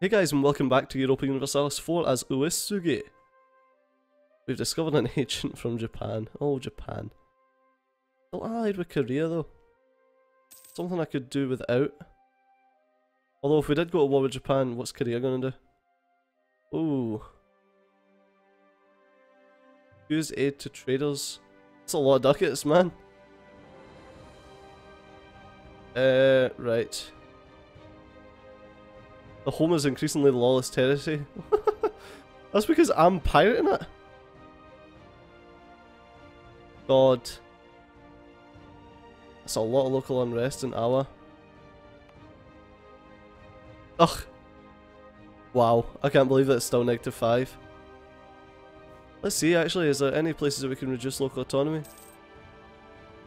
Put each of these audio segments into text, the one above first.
Hey guys and welcome back to Europa Universalis 4 as Uesugi. We've discovered an agent from Japan. Oh, Japan. Still allied with Korea though. Something I could do without. Although if we did go to war with Japan, what's Korea gonna do? Ooh. Use aid to traders. That's a lot of ducats, man. Uh, right. The home is increasingly lawless territory. That's because I'm pirating it. God. That's a lot of local unrest in Awa. Ugh. Wow, I can't believe that it's still negative 5. Let's see actually, is there any places that we can reduce local autonomy?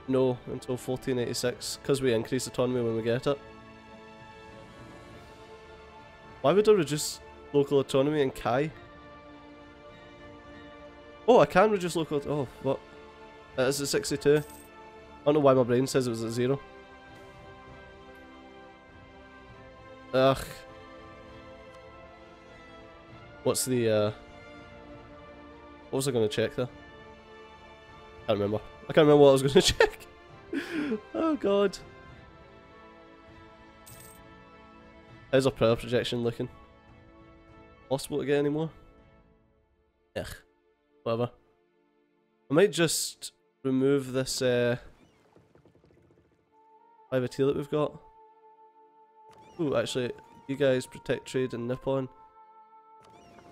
No, until 1486, because we increase autonomy when we get it. Why would I reduce local autonomy in Kai? Oh, I can reduce local... Oh, what? Uh, is it 62? I don't know why my brain says it was at 0. Ugh. What's the, uh... What was I going to check there? I can't remember. I can't remember what I was going to check. oh god. How's our power projection looking? Possible to get any more? Ugh. Whatever. I might just remove this uh, privateer that we've got. Ooh, actually, you guys protect trade in Nippon.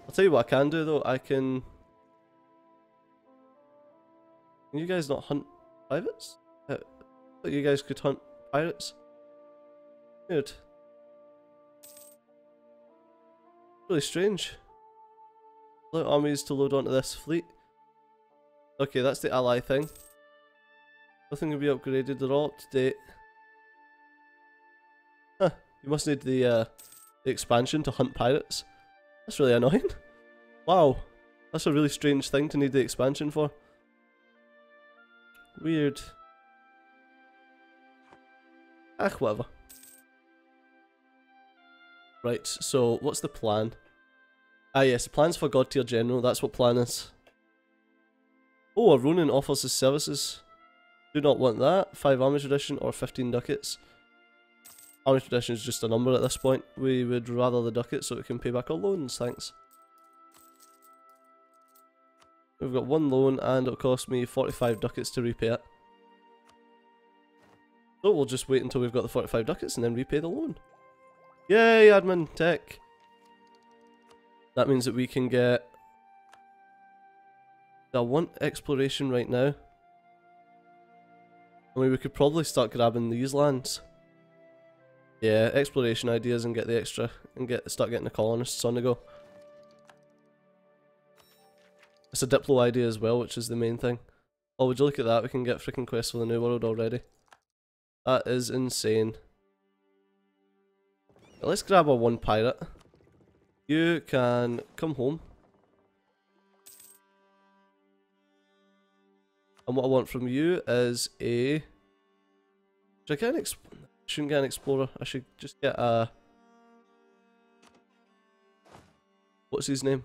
I'll tell you what I can do though, I can... Can you guys not hunt privates? Uh, you guys could hunt pirates? Good. Really strange. Allow armies to load onto this fleet. Okay, that's the ally thing. Nothing will be upgraded, they're all up to date. Huh, you must need the, uh, the expansion to hunt pirates. That's really annoying. Wow, that's a really strange thing to need the expansion for. Weird. Ah, whatever. Right, so what's the plan? Ah yes, plan's for God tier general, that's what plan is. Oh, a Ronin offers his services. Do not want that. 5 army tradition or 15 ducats. Army tradition is just a number at this point. We would rather the ducats so we can pay back our loans, thanks. We've got one loan and it'll cost me 45 ducats to repay it. So we'll just wait until we've got the 45 ducats and then repay the loan. Yay, admin tech. That means that we can get... I want exploration right now. I mean, we could probably start grabbing these lands. Yeah, exploration ideas and get the extra, and get start getting the colonists on the go. It's a Diplo idea as well, which is the main thing. Oh, would you look at that? We can get freaking quests for the New World already. That is insane. Let's grab our one pirate. You can come home. And what I want from you is a... Should I get an Shouldn't get an explorer. I should just get a... What's his name?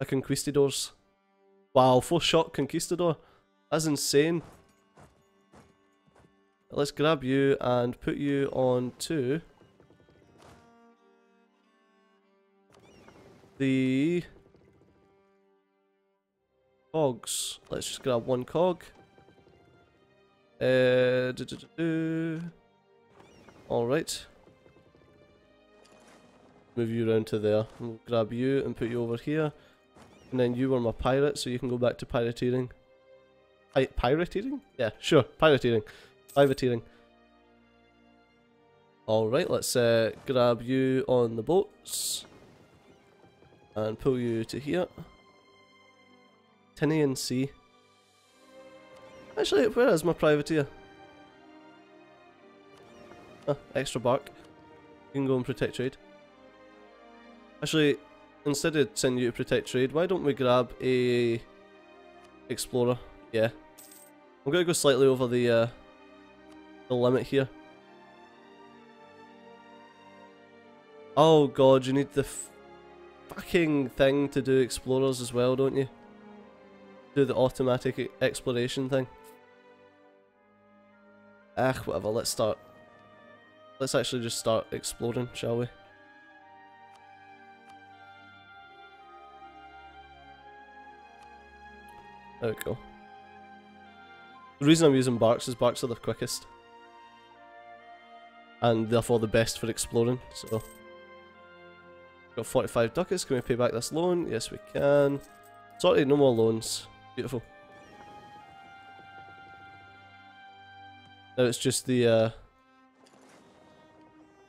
A conquistadors. Wow, full shot conquistador. That's insane. Let's grab you and put you on to the cogs. Let's just grab one cog. Uh, Alright. Move you around to there. We'll grab you and put you over here. And then you were my pirate, so you can go back to pirateering. Pi pirateering? Yeah, sure, pirateering. Privateering. Alright, let's uh, grab you on the boats. And pull you to here. Tinian Sea. Actually, where is my privateer? Ah, extra bark. You can go and protect trade. Actually, instead of sending you to protect trade, why don't we grab a explorer? Yeah. I'm gonna go slightly over the uh, the limit here. Oh god, you need the fucking thing to do explorers as well, don't you? Do the automatic exploration thing. Ah, whatever, let's start. Let's actually just start exploring, shall we? There we go. The reason I'm using barks is barks are the quickest. And therefore the best for exploring, so... Got 45 ducats, can we pay back this loan? Yes we can. Sorry, no more loans. Beautiful. Now it's just the, uh...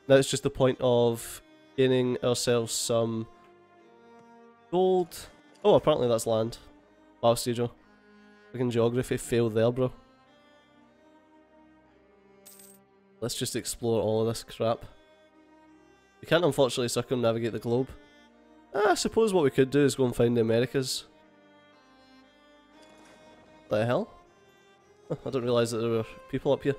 Now it's just the point of gaining ourselves some gold. Oh, apparently that's land. Wow, Steejo. Fucking geography failed there, bro. Let's just explore all of this crap. We can't unfortunately circumnavigate the globe. Ah, I suppose what we could do is go and find the Americas. The hell? I didn't realise that there were people up here.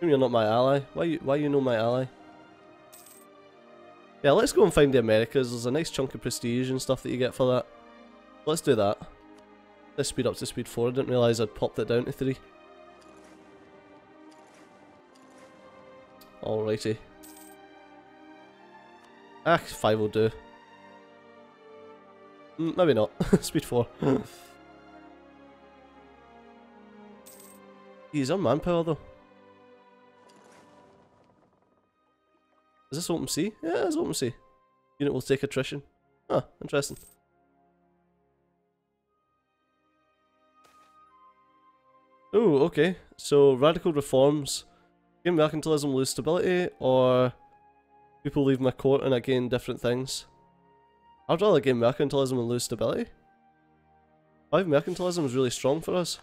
You're not my ally. Why you why you know my ally? Yeah, let's go and find the Americas. There's a nice chunk of prestige and stuff that you get for that. Let's do that. Let's speed up to speed 4. I didn't realise I'd popped it down to 3. Alrighty. Ah, 5 will do. Mm, maybe not. speed 4. He's on manpower though. Is this open sea? Yeah, it's open sea. Unit will take attrition. Ah, interesting. Oh, okay. So, radical reforms. Gain mercantilism, lose stability, or people leave my court and I gain different things. I'd rather gain mercantilism and lose stability. Five mercantilism is really strong for us.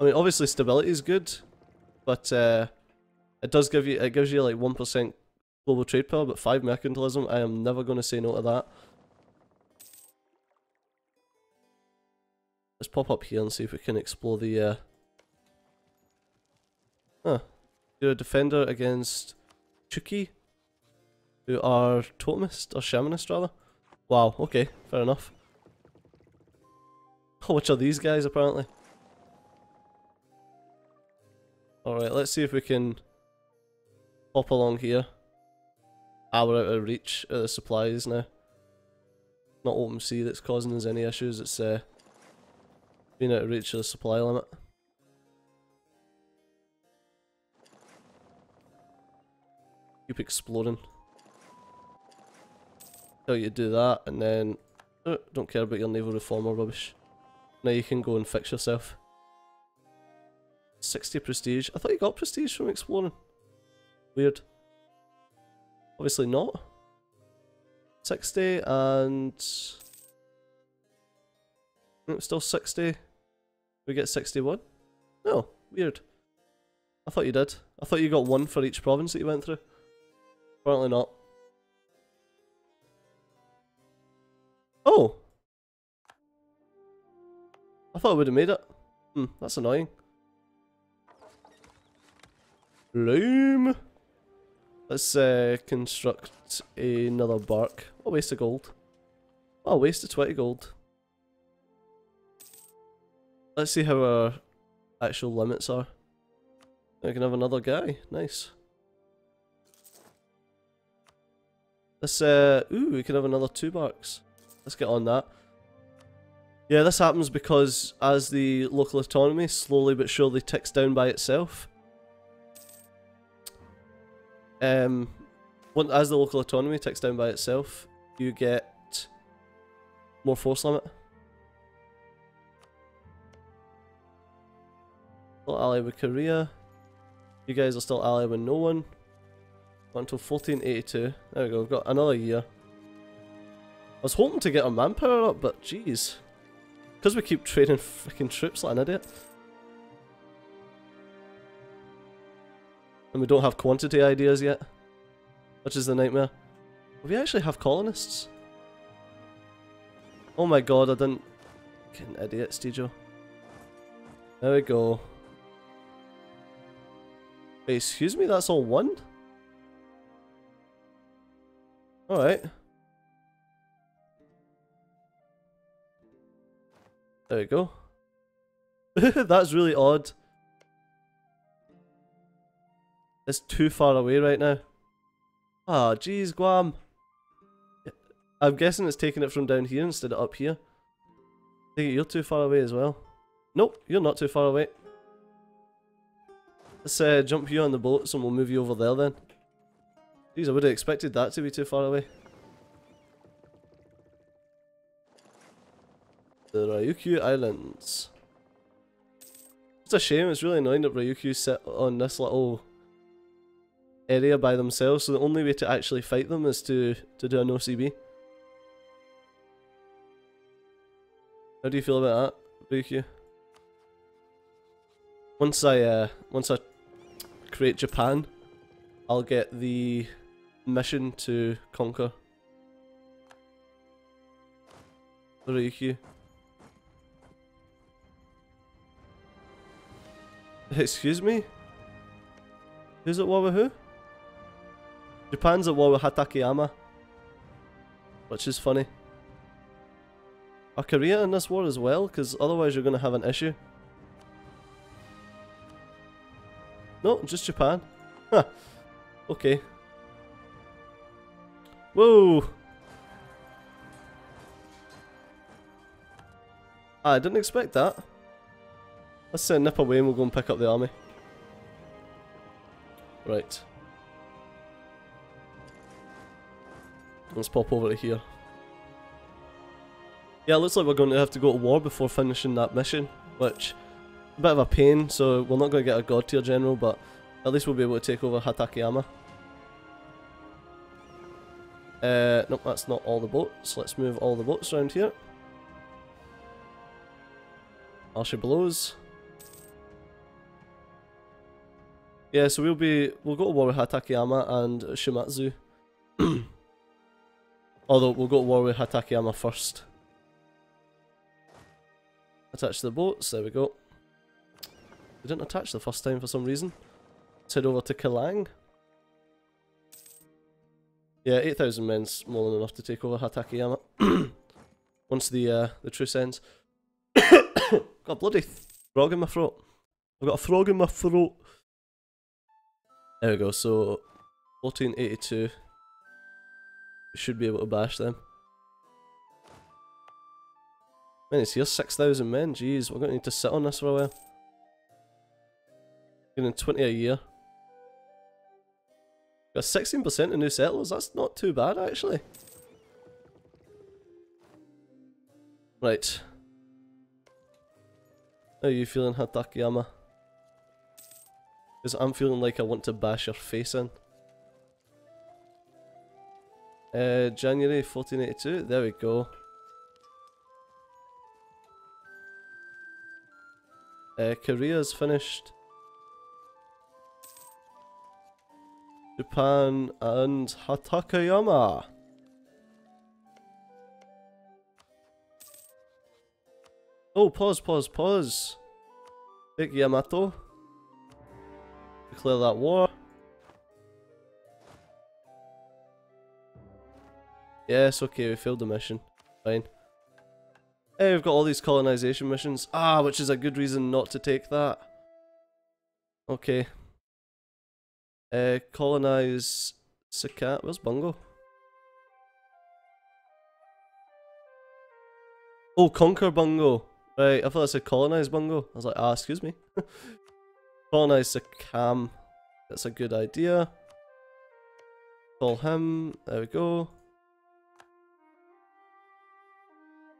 I mean, obviously stability is good, but uh, it does give you, it gives you like 1% global trade power, but 5 mercantilism, I am never going to say no to that. Let's pop up here and see if we can explore the, uh... Huh. You're a defender against Chuki, who are totemist, or shamanist rather. Wow, okay, fair enough. Which are these guys apparently? Alright, let's see if we can hop along here. Ah, we're out of reach of the supplies now. Not open sea that's causing us any issues, it's uh, being out of reach of the supply limit. Keep exploring. Tell you to do that, and then... Oh, don't care about your naval reformer rubbish. Now you can go and fix yourself. 60 prestige. I thought you got prestige from exploring. Weird. Obviously not. 60 and... Mm, still 60. We get 61? No, weird. I thought you did. I thought you got one for each province that you went through. Apparently not. Oh! I thought I would have made it. Hmm, that's annoying. Lame! Let's uh, construct another bark. What waste of gold? Oh, waste of 20 gold. Let's see how our actual limits are. We can have another guy. Nice. Let's, uh, ooh, we can have another two barks. Let's get on that. Yeah, this happens because as the local autonomy slowly but surely ticks down by itself, um, as the local autonomy ticks down by itself, you get more force limit. Still allied with Korea. You guys are still allied with no one. Until 1482. There we go, we've got another year. I was hoping to get our manpower up, but jeez. Because we keep training freaking troops like an idiot. And we don't have quantity ideas yet. Which is the nightmare. We actually have colonists. Oh my god, I didn't... Fucking idiot, Steejo. There we go. Excuse me, that's all one? Alright. There we go. that's really odd. It's too far away right now. Ah, oh, jeez, Guam. I'm guessing it's taking it from down here instead of up here. I think you're too far away as well. Nope, you're not too far away. Let's uh, jump you on the boats and we'll move you over there then. Jeez, I would have expected that to be too far away. The Ryukyu Islands. It's a shame, it's really annoying that Ryukyu sit on this little area by themselves, so the only way to actually fight them is to, to do an OCB. How do you feel about that, Ryukyu? Once I, uh, once I create Japan, I'll get the mission to conquer Ryukyu. Excuse me? Who's at war with who? Japan's at war with Hatakeyama. Which is funny. Are Korea in this war as well? Because otherwise you're going to have an issue. No, just Japan. Huh. Okay. Whoa! I didn't expect that. Let's uh, nip away and we'll go and pick up the army. Right. Let's pop over to here. Yeah, it looks like we're going to have to go to war before finishing that mission, which a bit of a pain, so we're not going to get a god tier general, but at least we'll be able to take over Hatakeyama. Uh, nope, that's not all the boats. Let's move all the boats around here. Arsha blows. Yeah, so we'll be we'll go to war with Hatakeyama and Shimazu. Although we'll go to war with Hatakeyama first. Attach the boats, there we go. We didn't attach the first time for some reason. Let's head over to Kelang. Yeah, 8,000 men's more than enough to take over Hatakeyama. Once the uh, the truce ends. got bloody frog in my throat. I've got a frog in my throat. There we go, so 1482. Should be able to bash them. Man, it's here 6,000 men. Jeez, we're going to need to sit on this for a while. Getting 20 a year. Got 16% of new settlers. That's not too bad, actually. Right. How are you feeling, Hatakeyama? Because I'm feeling like I want to bash your face in. Uh, January 1482, there we go. Uh, Korea's finished. Japan and Hatakeyama. Oh, pause, pause, pause. Big Yamato. Declare that war. Yes, okay, we failed the mission. Fine. Hey, we've got all these colonization missions. Ah, which is a good reason not to take that. Okay. Uh, colonize Sakat. Where's Bungo? Oh, conquer Bungo. Right, I thought I said colonize Bungo. I was like, ah, excuse me. colonize Sakam. That's a good idea. Call him. There we go.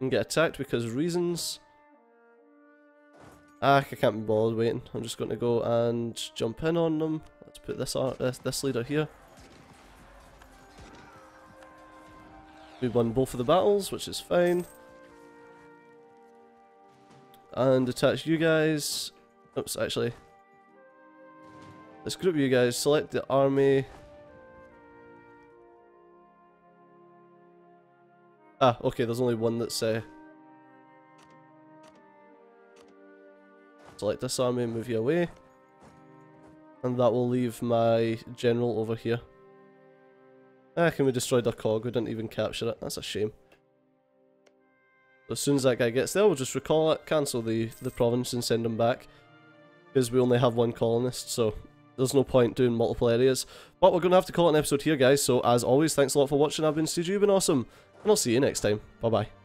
And get attacked because reasons. Ah, I can't be bothered waiting. I'm just going to go and jump in on them. Let's put this this, this leader here. We won both of the battles, which is fine. And attach you guys. Oops, actually. Let's group you guys. Select the army. Ah, okay, there's only one that's uh, select this army and move you away. And that will leave my general over here. Ah, can we destroyed our cog? We didn't even capture it. That's a shame. As soon as that guy gets there, we'll just recall it, cancel the, the province and send him back. Because we only have one colonist, so there's no point doing multiple areas. But we're going to have to call it an episode here, guys. So as always, thanks a lot for watching. I've been you've been awesome. And I'll see you next time. Bye-bye.